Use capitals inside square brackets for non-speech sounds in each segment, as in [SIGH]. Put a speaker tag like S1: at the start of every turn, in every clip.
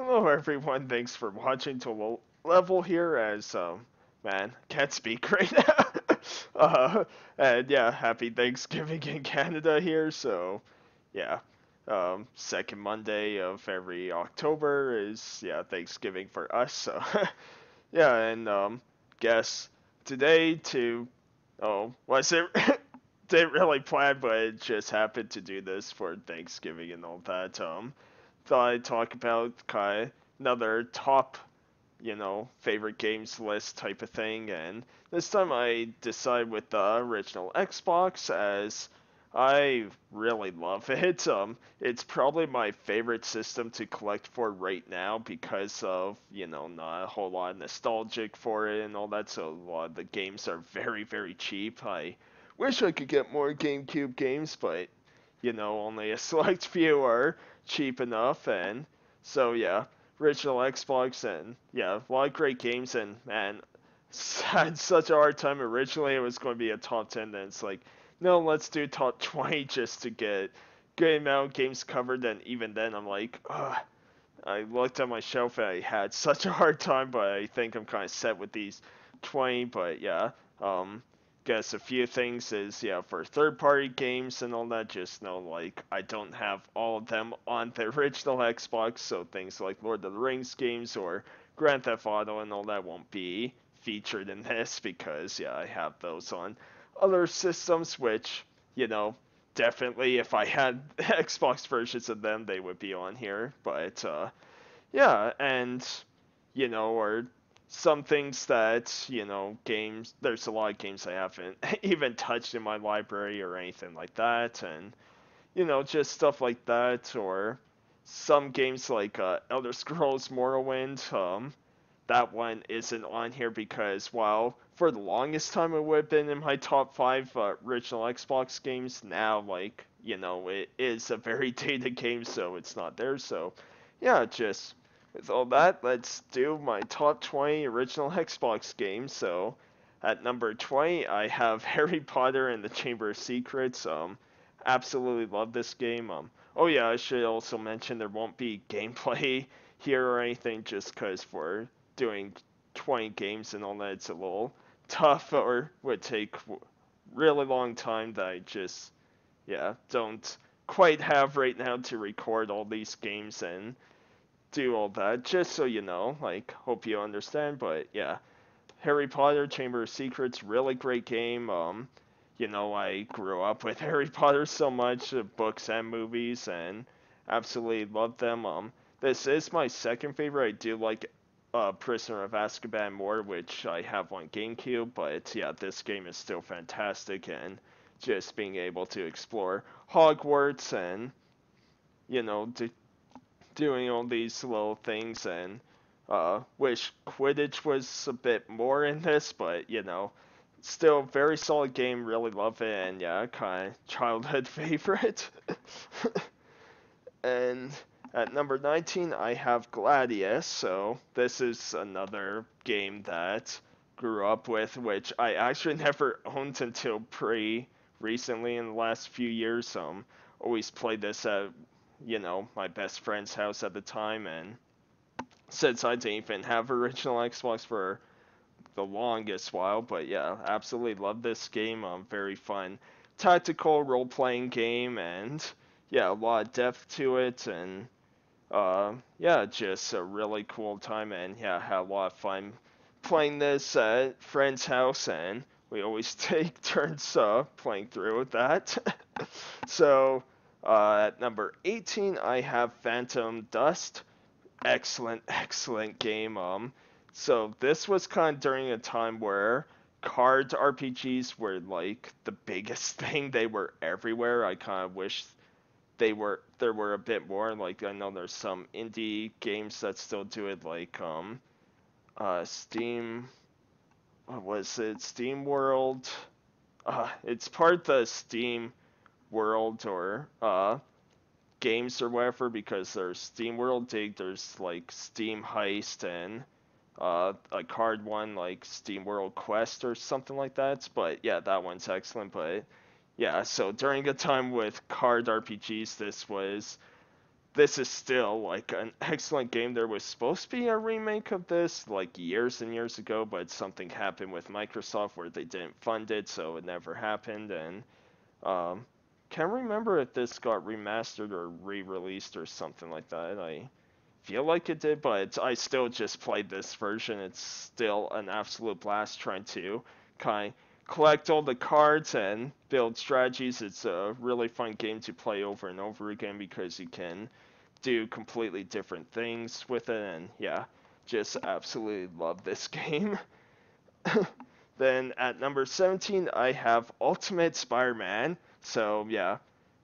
S1: Hello everyone, thanks for watching to low level here as um man, can't speak [LAUGHS] right now. uh and yeah, happy Thanksgiving in Canada here, so yeah. Um second Monday of every October is yeah, Thanksgiving for us, so [LAUGHS] yeah, and um guess today to oh was [LAUGHS] it didn't really plan but it just happened to do this for Thanksgiving and all that. Um thought I'd talk about kind of another top, you know, favorite games list type of thing. And this time I decide with the original Xbox as I really love [LAUGHS] it. Um, it's probably my favorite system to collect for right now because of, you know, not a whole lot of nostalgic for it and all that. So a lot of the games are very, very cheap. I wish I could get more GameCube games, but you know, only a [LAUGHS] select few are cheap enough, and so yeah, original Xbox, and yeah, a lot of great games, and man, [LAUGHS] had such a hard time. Originally, it was going to be a top ten, then it's like, no, let's do top [LAUGHS] twenty just to get good amount of games covered, and even then, I'm like, ugh. I looked at my shelf and I had such a hard time, but I think I'm kind of set with these 20. But yeah, um, guess a few things is yeah for third party games and all that just know like i don't have all of them on the original xbox so things like lord of the rings games or grand theft auto and all that won't be featured in this because yeah i have those on other systems which you know definitely if i had [LAUGHS] xbox versions of them they would be on here. But uh yeah and you know or some things that you know games there's a lot of games i haven't [LAUGHS] even touched in my library or anything like that. And you know just stuff like that or some games like uh, elder scrolls morrowind um that one isn't on here because while for the longest time it would have been in my top five uh, original xbox games. Now like you know it is a very [LAUGHS] dated game so it's not there. So yeah just with all that, let's do my top 20 original Xbox games. So, at number 20, I have [LAUGHS] Harry Potter and the Chamber of Secrets. Um, absolutely love this game. Um, oh yeah, I should also mention there won't be [LAUGHS] gameplay here or anything, just because for doing 20 games and all that, it's a little tough or would take really long time that I just, yeah, don't quite have right now to record all these games and do all that, just so you know. Like, hope you understand. But yeah, Harry Potter Chamber of Secrets, really great game. Um, you know, I grew up with [LAUGHS] Harry Potter so much, uh, books and movies, and absolutely love them. Um, this is my second favorite. I do like uh, Prisoner of Azkaban more, which I have on GameCube, but yeah, this game is still fantastic, and just being able to explore Hogwarts and you know, to doing all these little things and uh, wish Quidditch was a bit more in this, but you know, still very solid game. Really love it, and yeah, kind of childhood [LAUGHS] favorite. [LAUGHS] and at number 19, I have Gladius. So this is another game that grew up with, which I actually [LAUGHS] never owned until pretty recently in the last few years. Um, always played this at you know, my best friend's house at the time, and since I didn't even have original Xbox for the longest while, but yeah, absolutely love this game. Um, very fun, tactical role playing game, and yeah, a lot of depth to it, and uh, yeah, just a really cool time, and yeah, had a lot of fun playing this at friend's house, and we always [LAUGHS] take turns uh, playing through with that. [LAUGHS] so uh, at number 18, I have Phantom Dust. Excellent, [LAUGHS] excellent game. Um, so this was kind of during a time where card RPGs were like the biggest [LAUGHS] thing. They were everywhere. I kind of wish they were there were a bit more. Like I know there's some indie games that still do it, like um, uh, Steam. What was it? Steam World. Uh, it's part of the Steam World or uh, games or whatever because there's Steam World Dig, there's like Steam Heist and uh, a card one like Steam World Quest or something like that. But yeah, that one's excellent. But yeah, so during a time with card RPGs, this was this is still like an excellent game. There was supposed to be a remake of this like years and years ago, but something happened with Microsoft where they didn't fund it, so it never happened. And um, can't remember if this got remastered or re-released or something like that. I feel like it did, but I still just played this version. It's still an absolute blast trying to kind collect all the cards and build strategies. It's a really fun game to play over and over again because you can do completely different things with it and yeah just absolutely love this [LAUGHS] game then at number 17 i have ultimate spider-man so yeah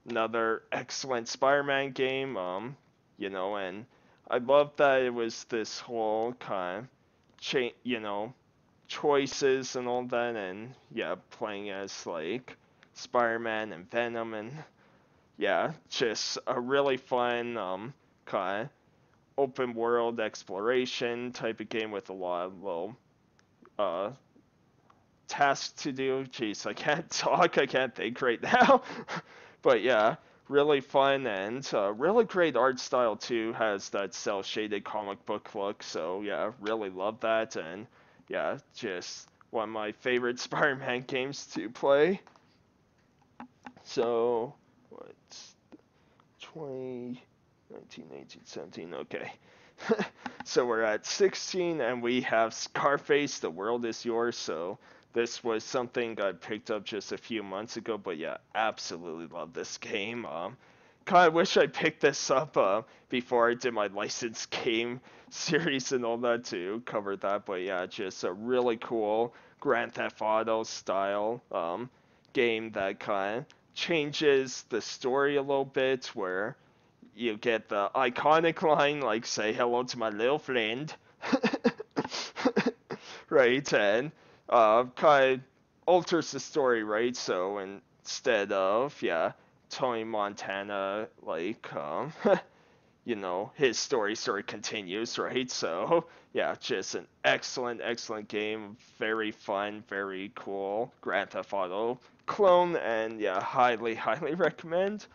S1: another excellent spider-man game um you know and i love that it was this whole kind of cha- you know choices and all that and yeah playing as like spider-man and venom and yeah, just a really fun um, kind of open world exploration type of game with a lot of little uh, tasks to do. Jeez, I can't [LAUGHS] talk, I can't think right now. [LAUGHS] but yeah, really fun and uh, really great art style too. Has that cell shaded comic book look. So yeah, really love that. And yeah, just one of my favorite [LAUGHS] Spider-Man games to play. So what's 20, 19, 18, 17, okay. so we're at 16 and we have Scarface, The World Is Yours. So this was something I picked up just a few months ago, but yeah, absolutely love this game. Um, kind of wish I picked this up uh, before I did my licensed [LAUGHS] game series and all that to cover that. But yeah, just a really cool Grand Theft Auto style um, game that kind of changes the story a little bit where you get the iconic line like say hello to my little friend [LAUGHS] right and uh kind of alters the story right? So instead of yeah tony montana like um [LAUGHS] you know his story sort of continues right? So yeah just an excellent excellent game. Very fun very cool. Grand theft auto clone and yeah highly [LAUGHS] highly recommend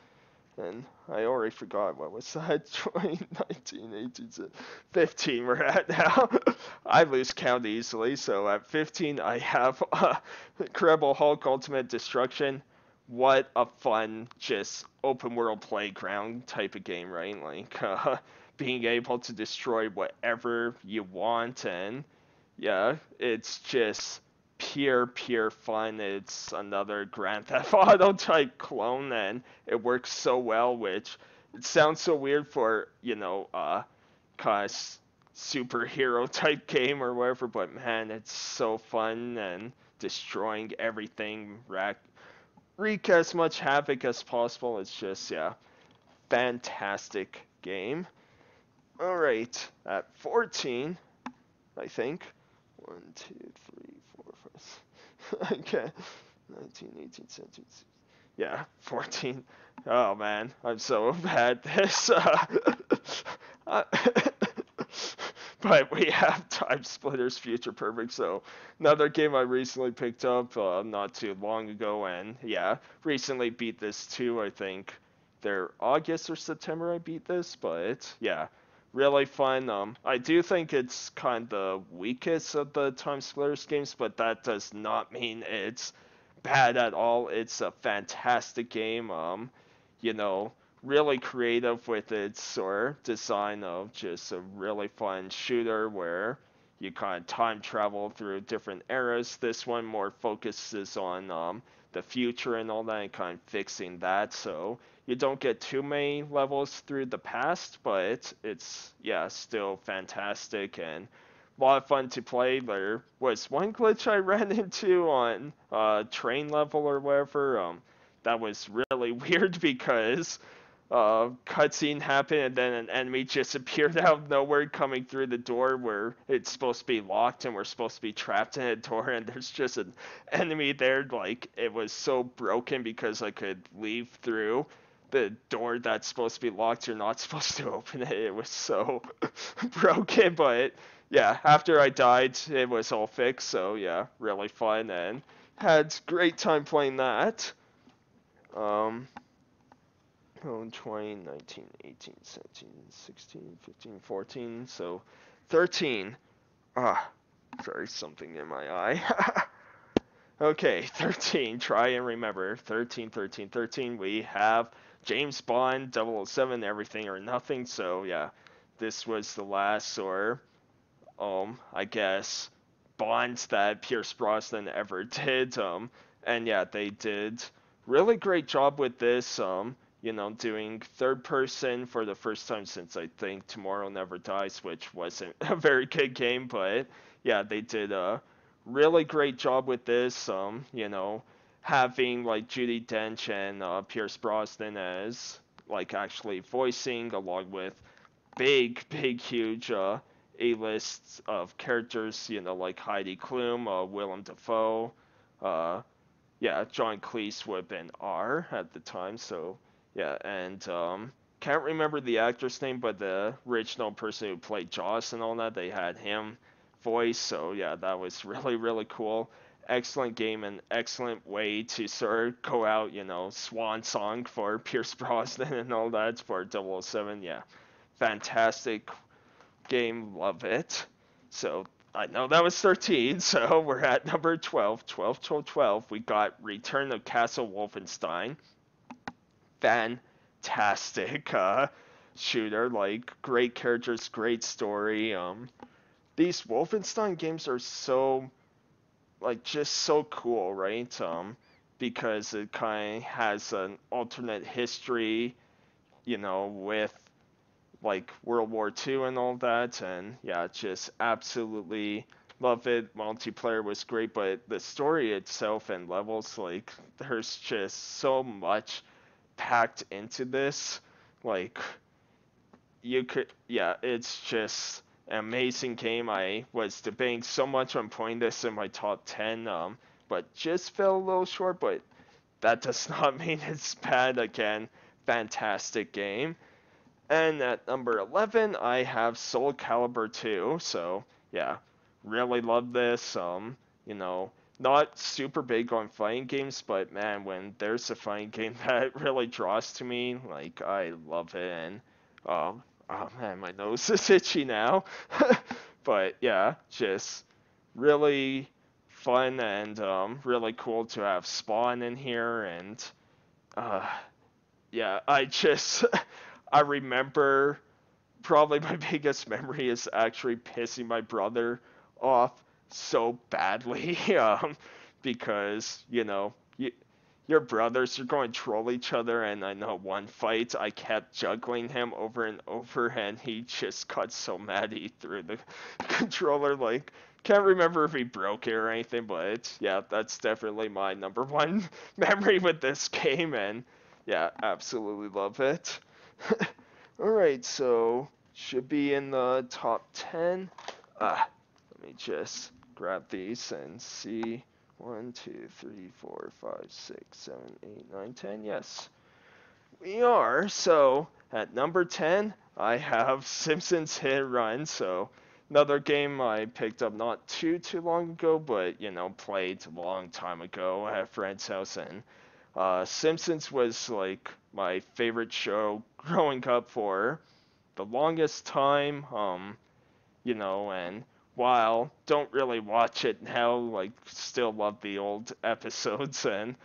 S1: and I already forgot what was that [LAUGHS] 2019 18 15 we're at now. [LAUGHS] I lose count easily so at 15 I have [LAUGHS] uh, Incredible Hulk Ultimate Destruction. What a fun just open world playground type of game right? Like uh, being able to destroy whatever you want and yeah it's just pure, pure fun. It's another Grand Theft [LAUGHS] Auto type clone, and it works so well. Which it sounds so weird for you know, uh, kind of superhero [LAUGHS] type game or whatever, but man, it's so fun and destroying everything, rack, wreak as much havoc as possible. It's just yeah, fantastic game. All right, at 14, I think. One, two, three, [LAUGHS] okay. 19, 18, 17. Yeah, 14. Oh man, I'm so [LAUGHS] bad at this. [LAUGHS] Uh, but we have Time Splitters Future Perfect, so another game I recently picked up uh, not too long ago, and yeah, recently beat this too. I think they're August or September I beat this, but yeah, really fun. Um, I do think it's kind of the weakest of the Time Splitters games, but that does not mean it's bad at all. It's a fantastic game. Um, you know, really creative with its or design of just a really fun shooter where you kind of time travel through different eras. This one more focuses on um, the future and all that and kind of fixing that. So you don't get too many levels through the past, but it's, it's yeah, still fantastic and a lot of fun to play. There was one glitch I [LAUGHS] ran into on uh, train level or whatever. Um, that was really [LAUGHS] weird because uh, cutscene happened and then an enemy [LAUGHS] just appeared out of nowhere coming through the door where it's supposed to be locked and we're supposed to be trapped in a door and there's just an enemy there like it was so broken because I could leave through the door that's supposed to be locked, you're not supposed to [LAUGHS] open it. It was so [LAUGHS] broken, but yeah, after I died, it was all fixed. So yeah, really fun and had great time playing that. Um, oh, 20, 19, 18, 17, 16, 15, 14. So 13. Ah, sorry, something in my eye. [LAUGHS] okay, [LAUGHS] 13. Try and remember. 13, 13, 13. We have James Bond, 007, Everything or Nothing. So yeah, this was the last, or um, I guess, Bonds that Pierce Brosnan ever [LAUGHS] did. Um, and yeah, they did really great job with this. Um, you know, doing third person for the first time since I think Tomorrow Never Dies, which wasn't [LAUGHS] a very good game, but yeah, they did a really great job with this. Um, you know, having like Judi Dench and uh, Pierce Brosnan as like actually voicing, along with big, big, huge uh, A lists of characters. You know, like Heidi Klum, uh, Willem Dafoe, uh, yeah, John Cleese would have been R at the time. So yeah, and um, can't remember the actor's name, but the original person who played Jaws and all that, they had him voice. So yeah, that was [LAUGHS] really really cool. Excellent game and excellent way to sort of go out, you know, swan song for [LAUGHS] Pierce Brosnan and all that for 007. Yeah, fantastic game, love it. So I know that was 13, [LAUGHS] so we're at number 12. 12, 12, 12. We got Return of Castle Wolfenstein. Fantastic uh, shooter, like great characters, great story. Um, these Wolfenstein games are so, like, just so cool, right? Um, because it kind of has an alternate history, you know, with like World War II and all that, and yeah, just absolutely love it. Multiplayer was great, but the story itself and levels, like, there's just so much packed into this. Like, you could, yeah, it's just amazing game. I was debating so much on putting this in my top 10, um, but just fell a little short, but that [LAUGHS] does not mean it's bad. Again, fantastic game. And at number 11, I have Soul Calibur 2. So, yeah, really love this. Um, you know, not super big on fighting games, but man, when there's a fighting [LAUGHS] game that really draws to me, like, I love it. And, um, oh man, my nose [LAUGHS] is itchy now. [LAUGHS] but yeah, just really fun and um, really cool to have Spawn in here. And, uh, yeah, I just. [LAUGHS] I remember probably my biggest memory is actually pissing my brother off so badly um, because you know your brothers you're going to troll each other and i know one fight i kept juggling him over and over and he just got so mad he threw the [LAUGHS] controller like can't remember if he broke it or anything but yeah that's definitely my number one [LAUGHS] memory with this game and yeah absolutely love it [LAUGHS] Alright, so should be in the top 10. Ah, let me just grab these and see. 1, 2, 3, 4, 5, 6, 7, 8, 9, 10. Yes, we are. So at number 10, I have [LAUGHS] Simpsons Hit Run. So another game I picked up not too too long ago, but you know played a long time ago at friend's house, and uh, Simpsons was like my favorite show [LAUGHS] growing up for the longest time. Um, you know, and while don't really watch it now, like still love the old [LAUGHS] episodes and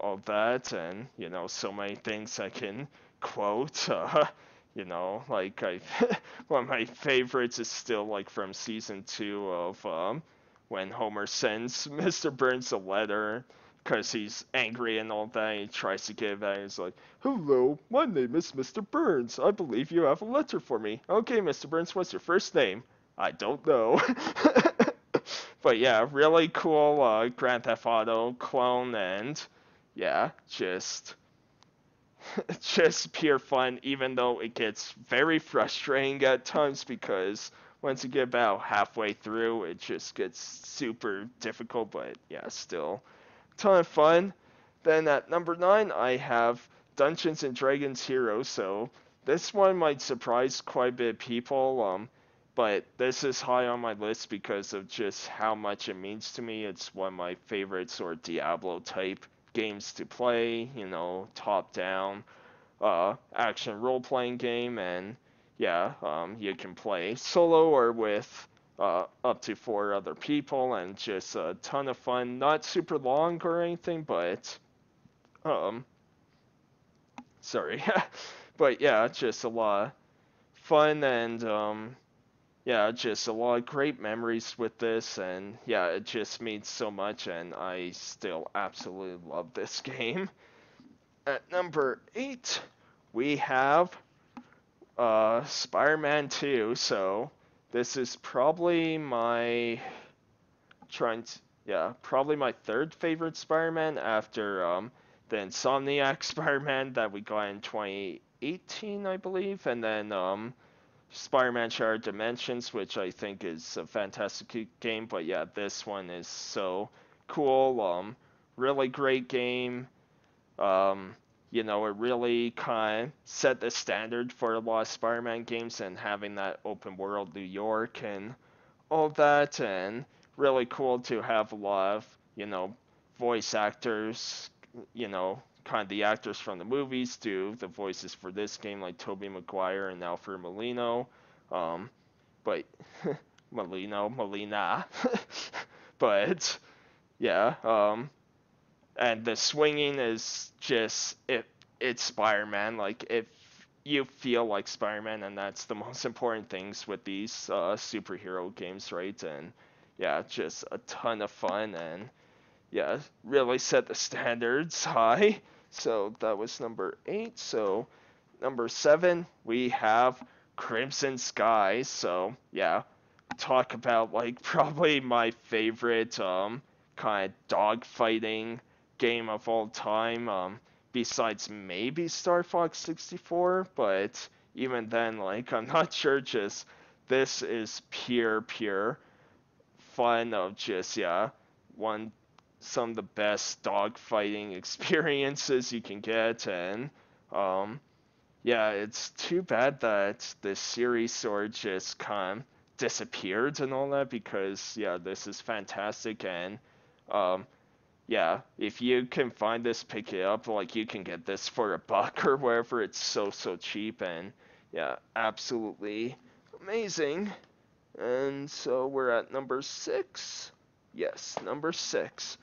S1: all that, and you know, so many things I can quote. [LAUGHS] Uh, you know, like I, [LAUGHS] one of my favorites is still like from season two of um, when Homer sends Mr. Burns a letter because he's angry and all that. He tries to give out. He's like, "Hello, my name is Mr. Burns. I believe you have a letter for me." Okay, Mr. Burns, what's your first name? I don't know. [LAUGHS] but yeah, really cool uh, Grand Theft Auto clone, and yeah, just [LAUGHS] just pure fun. Even though it gets very frustrating at times because once you get about halfway through, it just gets super difficult. But yeah, still ton of fun. Then at number nine, I have Dungeons and Dragons Heroes. So this one might surprise quite a bit of people. Um, but this is high on my list because of just how much it means to me. It's one of my favorite sort of Diablo type games to play. You know, top down. uh, action role playing game, and yeah, um, you can play solo or with uh, up to four other people, and just a ton of fun. Not super long or anything, but um, sorry, [LAUGHS] but yeah, just a lot of fun and um, yeah, just a lot of great memories with this, and yeah, it just means so much, and I still absolutely love this [LAUGHS] game. At number eight, we have uh, Spider-Man 2. So this is probably my trying to yeah probably my third favorite Spider-Man after um, the Insomniac [LAUGHS] Spider-Man that we got in 2018, I believe, and then um, Spider-Man Shattered Dimensions, which I think is a fantastic game. But yeah, this one is so cool. Um, really great game. Um, you know, it really kind of set the standard for a lot of Spider-Man games and having that open world New York and all that, and really cool to have a lot of, you know, voice actors, you know, kind of the actors from the movies do the voices for this game, like Tobey Maguire and Alfred Molina. Um, but [LAUGHS] Molino, Molina. [LAUGHS] but yeah, um, and the swinging is just it. It's Spider-Man. Like if you feel like Spider-Man, and that's the [LAUGHS] most important things with these uh, superhero games, right? And yeah, just a ton of fun and yeah, really set the standards high. So that was number eight. So number seven, we have Crimson Skies. So yeah, talk about like [LAUGHS] probably my favorite um kind of dogfighting game of all time. Um, besides maybe Star Fox 64, but even then, like [LAUGHS] I'm not sure. Just this is pure, pure fun of just yeah, one some of the best dogfighting [LAUGHS] experiences you can get, and um, yeah, it's too bad that the series sort of just kind of disappeared and all that because yeah, this is fantastic and um, yeah, if you can find this, pick it up. Like you can get this for a buck [LAUGHS] or wherever. It's so so cheap and yeah, absolutely amazing. And so we're at number six. Yes, number six.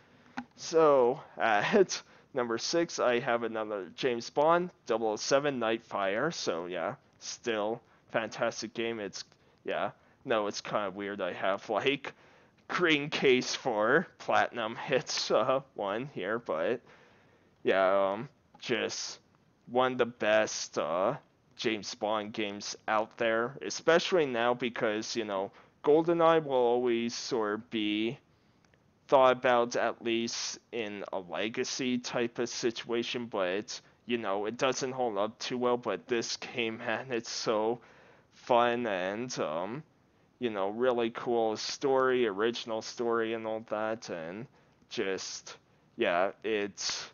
S1: So [LAUGHS] at number six, I have another James Bond 007 Nightfire. So yeah, still fantastic game. It's yeah, no, it's kind of weird. I have like green case for platinum [LAUGHS] hits uh, one here, but yeah, um, just one of the best uh, James Bond games out there, especially now because you know GoldenEye will always sort of be thought about at least in a legacy type of situation, but you know it doesn't hold up too well. But this game, [LAUGHS] man, it's so fun and um, you know really cool story, original story, and all that, and just yeah, it's.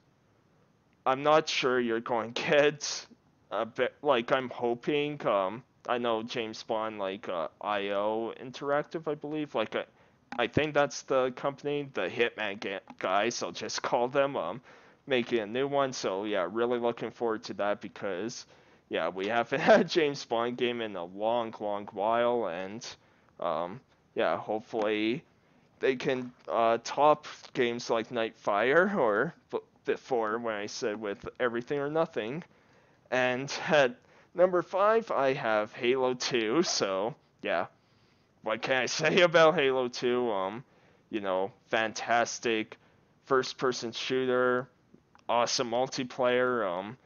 S1: I'm not sure you're going [LAUGHS] to get a bit like I'm hoping. Um, I know James Bond like uh, IO Interactive, I believe. Like a, I think that's the company, the Hitman guys. I'll just [LAUGHS] call them. Um, making a new one. So yeah, really looking forward to that because yeah, we haven't [LAUGHS] had a James Bond game in a long, long while, and um, yeah, hopefully they can uh, top games like Nightfire or before when I said with Everything or Nothing. And [LAUGHS] at number five, I have Halo 2. So yeah, what can I [LAUGHS] say about Halo 2? Um, you know, fantastic first-person shooter, awesome multiplayer. Um,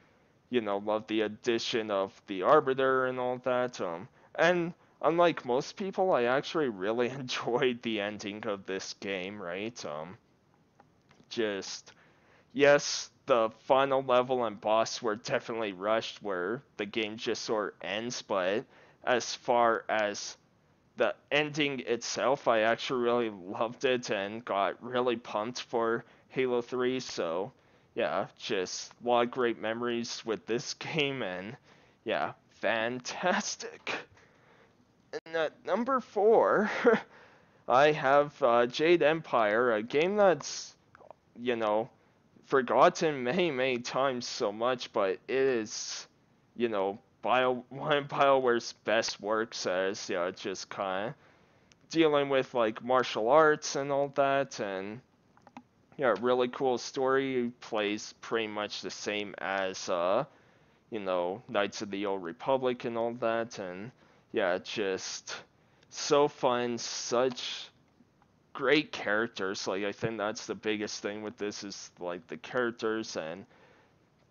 S1: you know, love the addition of the Arbiter and all that. Um, and unlike most people, I actually really [LAUGHS] enjoyed the ending of this game. Right? Um, just yes, the final level and boss were definitely rushed, where the game just sort of ends. But as far as the ending itself, I actually really loved it and got really pumped for Halo 3. So, yeah, just a lot of great memories with this [LAUGHS] game, and yeah, fantastic. And at number four, [LAUGHS] I have uh, Jade Empire, a game that's, you know, forgotten many, many times so much, but it is, you know, Bio one of Bioware's best works as yeah, just kind of dealing with like martial arts and all that, and yeah, really cool story. Plays pretty much the same as uh, you know, Knights of the Old Republic and all that, and yeah, just so fun, such great characters. Like I think that's the biggest thing with this is like the characters and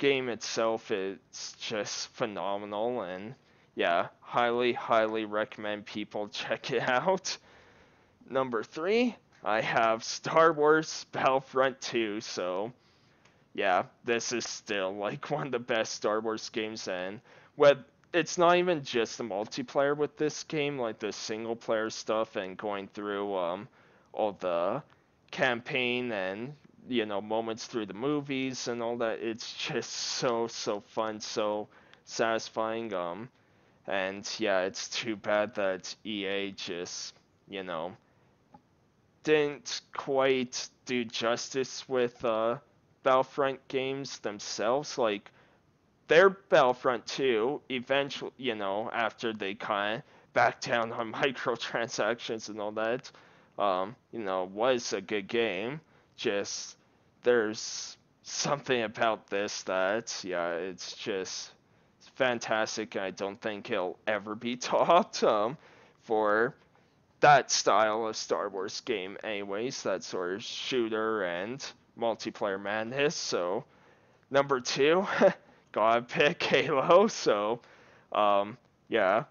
S1: game itself. It's just phenomenal, and yeah, highly, highly recommend people [LAUGHS] check it out. Number three, I have Star Wars Battlefront 2. So yeah, this is still like one of the best Star Wars games, and what it's not even just the multiplayer with this game, like the single player stuff and going through um, all the campaign and you know moments through the movies and all that. It's [LAUGHS] just so so fun, so satisfying. Um, and yeah, it's too bad that EA just you know didn't quite do justice with uh, Battlefront games themselves. Like their Battlefront 2, eventually, you know, after they kind of backed down on [LAUGHS] microtransactions and all that, um, you know, was a good game. Just there's something about this that, yeah, it's just fantastic. I don't think it'll ever be taught um, for that style of Star Wars game, anyways. That sort of shooter and multiplayer madness. So, number two, [LAUGHS] gotta pick Halo. So, um, yeah,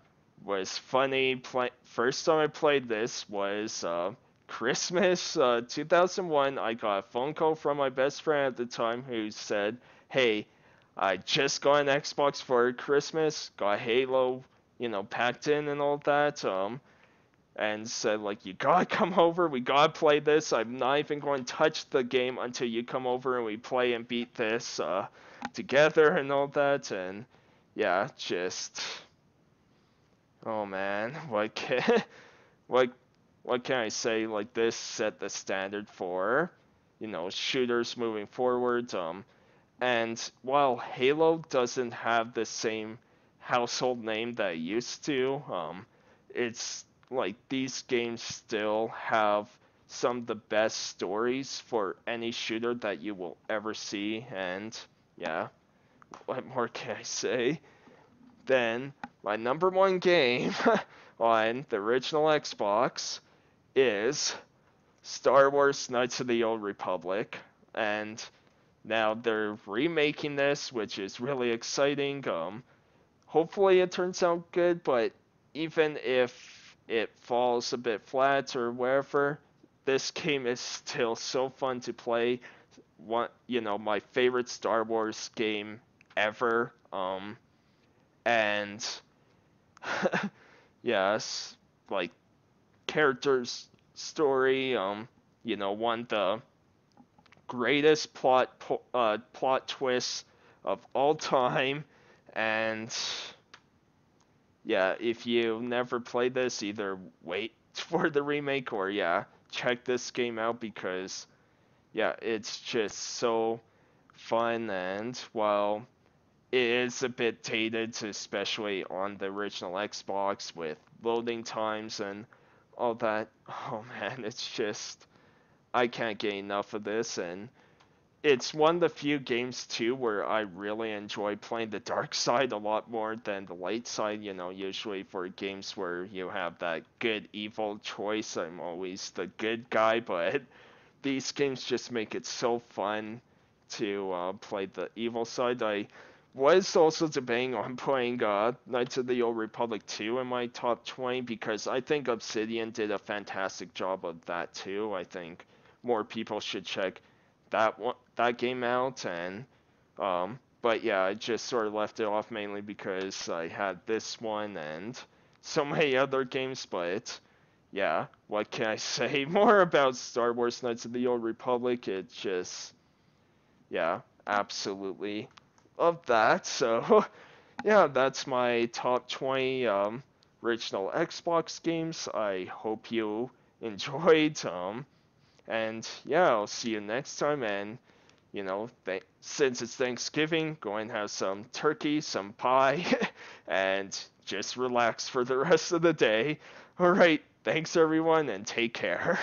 S1: was funny. Play- First time I played this was uh, Christmas uh, 2001. I got a phone call from my best friend at the time who said, "Hey, I just got an Xbox for Christmas. Got Halo, you know, packed in and all that. Um, and said like you gotta [LAUGHS] come over we gotta play this i'm not even going to touch the game until you come over and we play and beat this uh, together and all that and yeah just oh man [LAUGHS] what can what can i say like this set the standard for you know shooters moving forward um and while halo doesn't have the same household name that it used to um it's like these games still have some of the best stories for any shooter that you will ever see and yeah what more can i say? Then my number one game [LAUGHS] on the original xbox is star wars knights of the old republic and now they're remaking this which is really exciting um hopefully it turns out good but even if it falls a bit flat or wherever, this game is still so fun to play. One, you know, my favorite Star Wars game ever. Um, and [LAUGHS] yes, like characters story. Um, you know, one of the greatest plot uh, plot twists of all time, and yeah, if you never played this, either wait [LAUGHS] for the remake or yeah, check this game out because yeah, it's just so fun and while it is a bit dated, especially on the original Xbox with loading times and all that. [LAUGHS] Oh man, it's just I can't get enough of this and it's one of the few games too where I really enjoy playing the dark [LAUGHS] side a lot more than the light side. You know, usually for games where you have that good evil choice, I'm always the good guy. [LAUGHS] But these games just make it so fun to uh, play the evil side. I was also debating on [LAUGHS] playing uh, Knights of the Old Republic 2 in my top 20 because I think Obsidian did a fantastic job of that too. I think more people should check that one that game out and um but yeah I just sort of left it off mainly because I had this one and [LAUGHS] so many other games but yeah what can I [LAUGHS] say more about Star Wars Knights of the Old Republic it just yeah absolutely love that so [LAUGHS] yeah that's my top 20 um original Xbox games I hope you [LAUGHS] enjoyed um and yeah, I'll see you next time. And you know, th- since it's Thanksgiving, go and have some turkey, some pie, [LAUGHS] and just relax for the rest of the day. All right, thanks everyone, and take care.